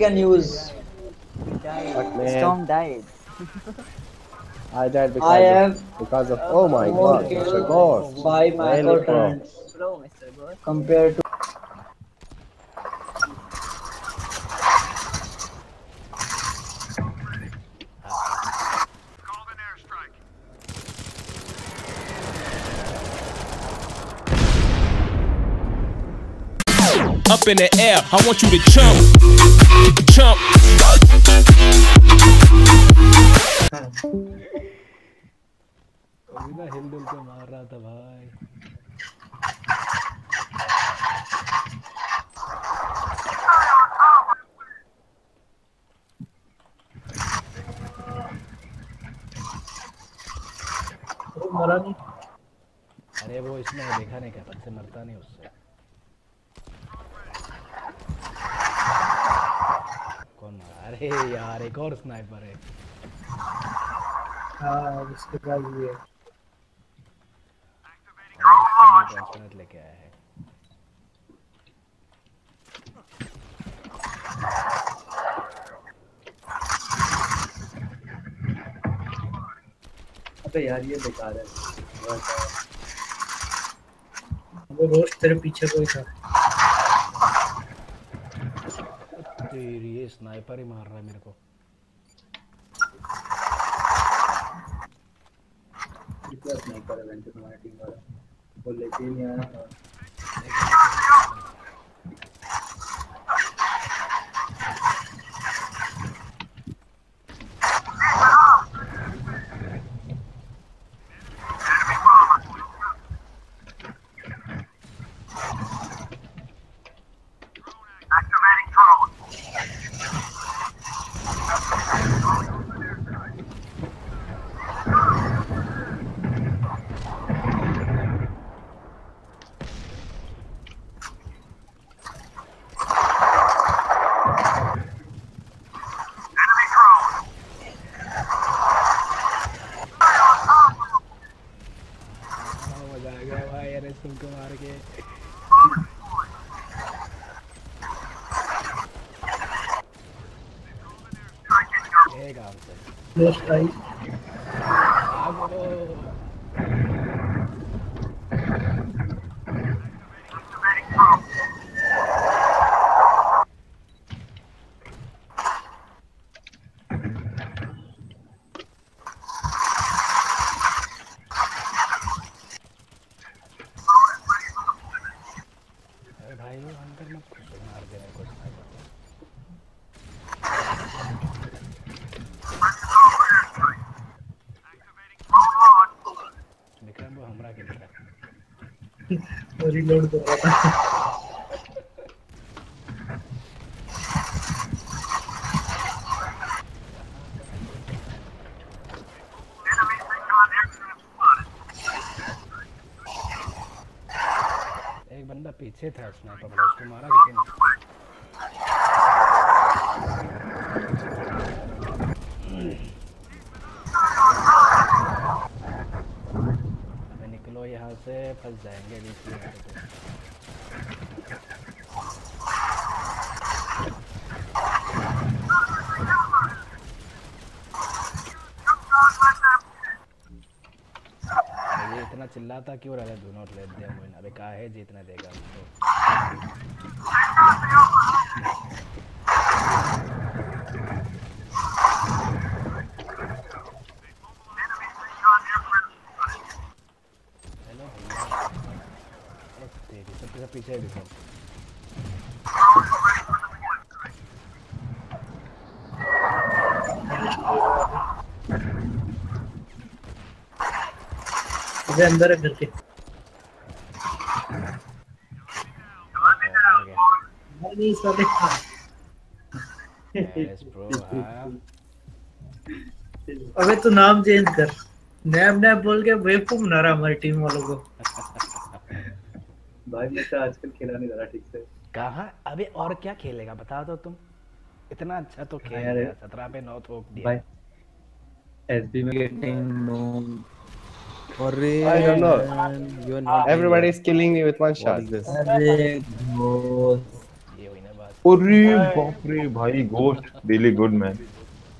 can use. Storm died. I died because I of, because of oh my god, Mr. kills Ghost. by Really macro pro. turrets Bro, Mr. Ghost. compared to Up in the air, I want you to jump, jump. मरा नहीं। अरे वो इसमें देखा नहीं क्या से मरता नहीं उससे। कौन मारा अरे यार एक और स्नाइपर है। हाँ उसके पास भी है। ट्रांसपेरेंट लेके आया है। अबे यार ये बेकार है। वो रोस्ट तेरे पीछे कोई था? तेरी ये स्नाइपर ही मार रहा है मेरे को स्नाइपर टीम वाला नहीं आया हाँ, मज़ा आ गया भाई अरे तुमको मार के ये काम से रोस्ट आई भागो भाई अंदर मत मार दे मेरे को sniper को। विक्रम वो हमरा खेल रहा है रिलोड कर रहा था। एक बंदा पीछे था स्नाइपर वाला उसको मारा किसी ने हमें निकलो यहाँ से फंस जाएँगे अरे ये इतना चिल्लाता क्यों रहा है do not let them win अबे कहा है जीतने देगा हमको हेलो भैया तेरी सबसे पीछे है विक्रम अंदर है घर के। नहीं हाँ। अबे तू नाम चेंज कर। नैब नैब बोल के बेवकूफ़ बना रहा हमारी टीम वालों को। भाई मैं तो आजकल खेला नहीं रहा ठीक से। कहाँ? अबे और क्या खेलेगा? बता दो तुम। इतना अच्छा तो खेल यार, लिया सत्रह पे नौ ठोक दिया। भाई एसबी में Getting no. अरे man, you are not. Everybody is killing me with one What shot. is this? अरे ये हुई ना बात। अरे बाप रे भाई ghost really good man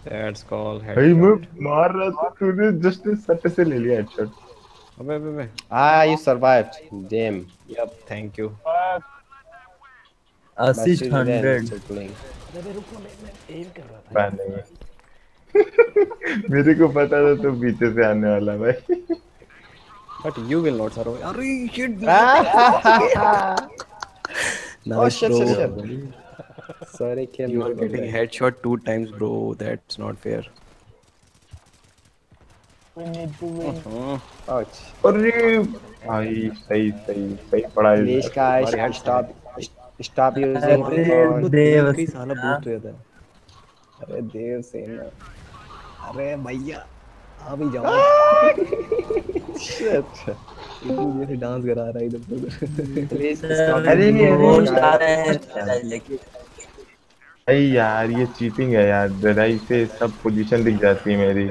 That's called भाई मैं मार रहा था तूने जस्ट सट से ले लिया हेडशॉट अबे अबे अबे Ah, you survived. Damn. Yep, thank you. Assist Message again, 100. circling. अबे रुको मैं मैं एम कर रहा था नहीं मेरे को पता था तू पीछे से आने वाला भाई But you will not survive. अरे shit. Oh Nice, shit, bro. shit, shit. Sorry, kill You me. are getting headshot two times, bro. That's not fair. Ouch. अरे भाई सही सही सही पढ़ा है Please guys, stop. Stop using देव साला boost है अरे देव से अरे भैया आ भी जाओ। जैसे डांस करा रहा है इधर उधर अरे using घोस्ट record. रहे हैं। लेके भाई यार ये चीटिंग है यार। लड़ाई से सब पोजीशन दिख जाती है मेरी।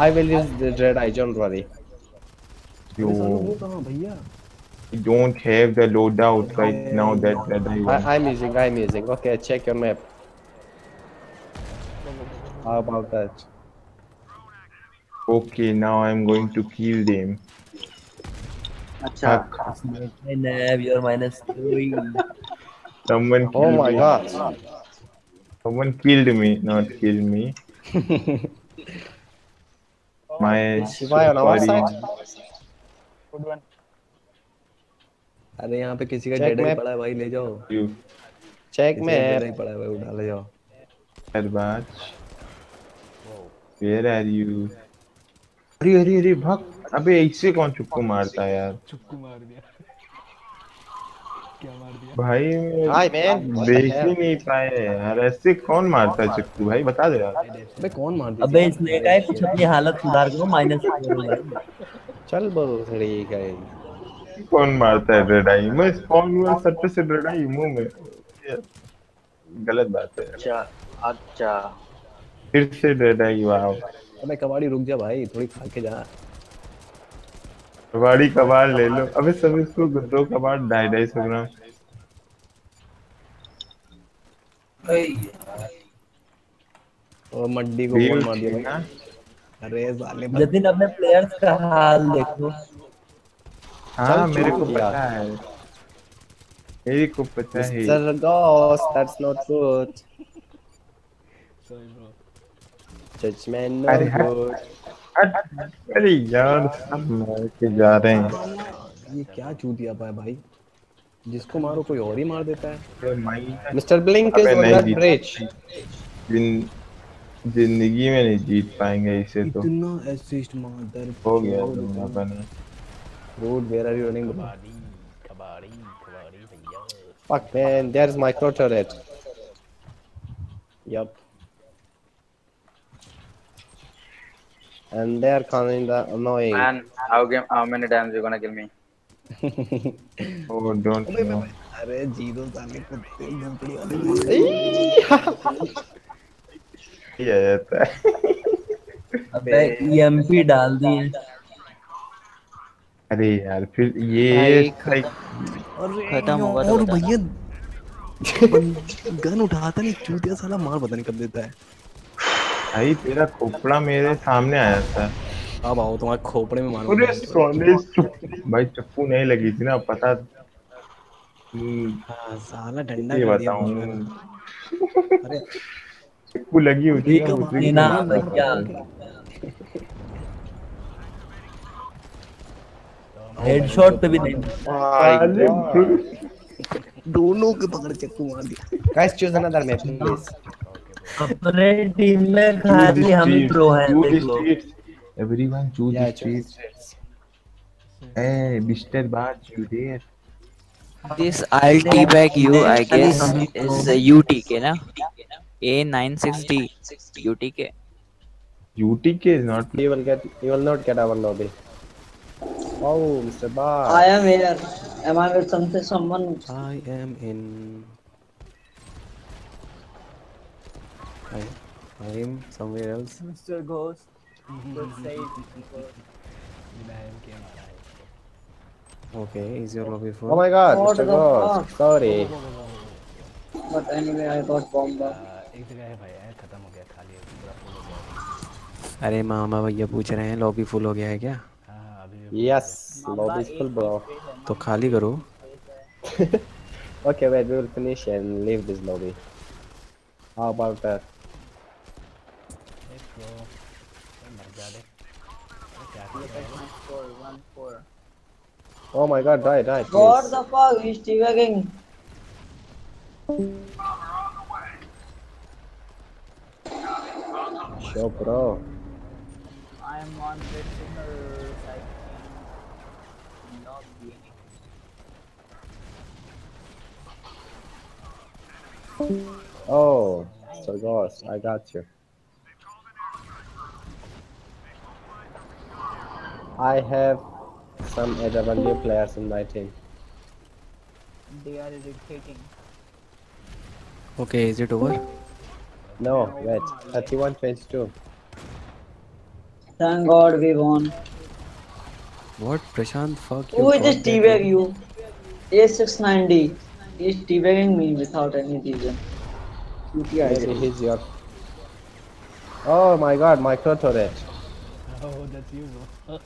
I will use the dread eye, don't worry. You don't have the loadout right now that, that I, I'm using, I'm using. Okay, check your map. How about that? Okay, now I'm going to kill them. Acha, my nav, you're minus three. Someone oh killed me. Oh my me. god. Someone killed me, not killed me. my Shivaya now side good one अरे यहाँ पे किसी का dead पड़ा है भाई ले जाओ। चेक में है पड़ा है भाई उठा ले जाओ। Arbaaz where are you? अरे अरे अरे भाग। अबे इससे कौन चुप्पू मारता है यार? चुप्पू मार दिया। क्या मार दिया? भाई देख ही नहीं पाए यार ऐसे कौन मारता है भाई बता दे यार। अबे कौन मार दिया? अबे इसने है कुछ अपनी हालत सुधार करो माइनस चल बोल ठीक है कौन मारता है मैं स्पॉन हुआ सट्टे से मुँह में। गलत बात है अच्छा अच्छा। फिर से रेडाई वाह। अबे कबाड़ी रुक जा भाई थोड़ी खा के जा। कबाड़ी कबाड़ ले लो अबे सब इसको दो कबाड़ ढाई ढाई सौ ग्राम और मड्डी को कौन मार दिया ना? अरे साले जतिन अपने प्लेयर्स का हाल देखो हाँ मेरे को पता है मेरे को पता है Mr. Ghost, that's not good. Sorry bro हाँ। good. हट, अरे यार सब मार के जा रहे हैं। ये क्या चूतिया पाया भाई? जिसको मारो कोई और ही मार देता है। नहीं that जीत bridge. जिन ज़िंदगी में नहीं जीत पाएँगे इसे तो। इतना असिस्ट मदर हो गया road where are you running कबाड़ी कबाड़ी कबाड़ी भैया। Man, there's micro turret. Yup. And they're kinda annoying. Man, how game? How many times you gonna kill me? Oh don't know अरे ज़ीरो साले कुत्ते भोंकड़ी वाले ये जाता है। अबे ईएमपी डाल दिए अरे यार फिर ये खत्म। होगा तो और भैया गन उठाता नहीं चूतिया साला मार पता नहीं कब देता है। भाई तेरा खोपड़ा मेरे सामने आया था। अब आओ तुम्हारे खोपड़े में मारो। अरे भाई चप्पू नहीं लगी थी ना पता हम्म, हाँ, साला डंडा ये बताऊँ। अरे। चप्पू लगी हुई थी ठीक ना, उसी की बिना भैया। हेडशॉट पे भी नहीं। दोनों के पकड़ चक्कू मार दिया। Guys, choose another map, please. अपने टीम में खाली हम ही प्रो हैं देख लो streets. Everyone choose Yeah, streets. choose. Hey, Mr. Bart, you there? This I'll teabag you, I guess, is uh, UTK, na? A96D UTK. UTK is not. You will get. You will not get our lobby. Oh, Mr. Bar. I am here. Am I with something? Someone? I am in I, I am somewhere else Mr. Ghost good save है okay is your lobby full Oh my God, What Mr. the Ghost. Sorry. But anyway, I got bomb. एक जगह है भाई है खत्म हो गया खाली पूरा फुल हो गया अरे मामा भैया पूछ रहे हैं लॉबी फुल हो गया है क्या हाँ अभी Yes, lobby is full, तो खाली करो Okay, wait, we will finish and leave this lobby. How about that? Oh my god, die, die. Please. What the fuck? He's teabagging. Show bro. I'm on the singer. I. Oh, so gosh, I got you. I have some AW players in my team. They are irritating. Okay, is it over? No, wait. 31 22. Thank God we won. What? Prashant, fuck you. Who is this T-Bag you? A69D. He's T-Bagging me without any reason. Maybe he's your. Oh my god, micro turret oh that's you bro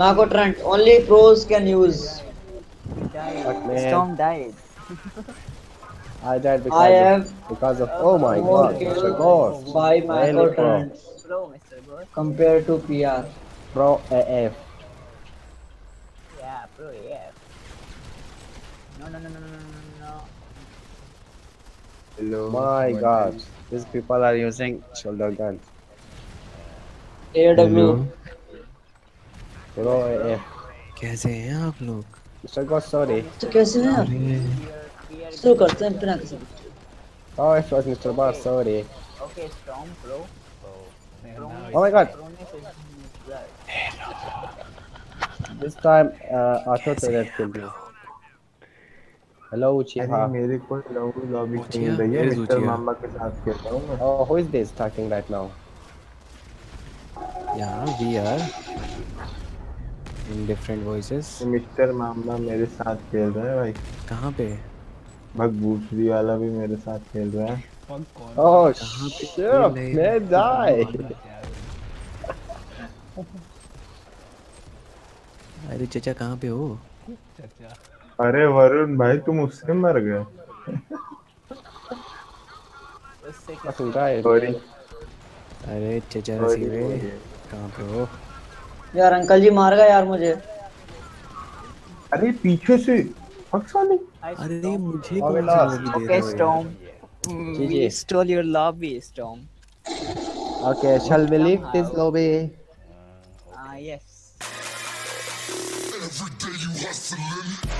Nago Trent. Only pros can use. Fuck man. Storm died. I died because, I of, because of. Oh my more god, Mr. kills Ghost. by Michael Really pro. Mr. Ghost. Compared to PR. Pro AF. Yeah, pro, yeah. No, no, no, no, no, no, no, no. Hello. My god, these people are using shoulder guns. AF. कैसे हैं आप लोग Mr. Ghost, sorry. तो कैसे हैं आप? शुरू करते हैं बिना किसी Oh, it was Mr. Bar, sorry. Okay, Storm Pro. Oh my god. This time, uh, auto turret killed me. Hello, अरे Uchiha. मेरे को लॉबी लॉबी उचिया, खेल रही है where is मिस्टर? मामा के साथ खेल रहा हूँ मैं Oh, who is this talking right now? यहाँ we are in different voices mister मामा मेरे साथ खेल रहा है भाई। कहाँ पे? भगभूसरी वाला भी मेरे साथ खेल रहा है। Oh, shit, man, die. अरे चचा कहाँ पे हो? चाचा अरे वरुण भाई तुम उससे मर गए। अरे चचा रसीवे. कहाँ पे हो यार अंकल जी मार गए यार मुझे अरे पीछे से फक साले अरे मुझे Oh, कौन सी lobby दे रहे हो यार? Storm. GG. stole your lobby, Storm. Okay, shall we leave this lobby? Ah, yes. Every day you hustling.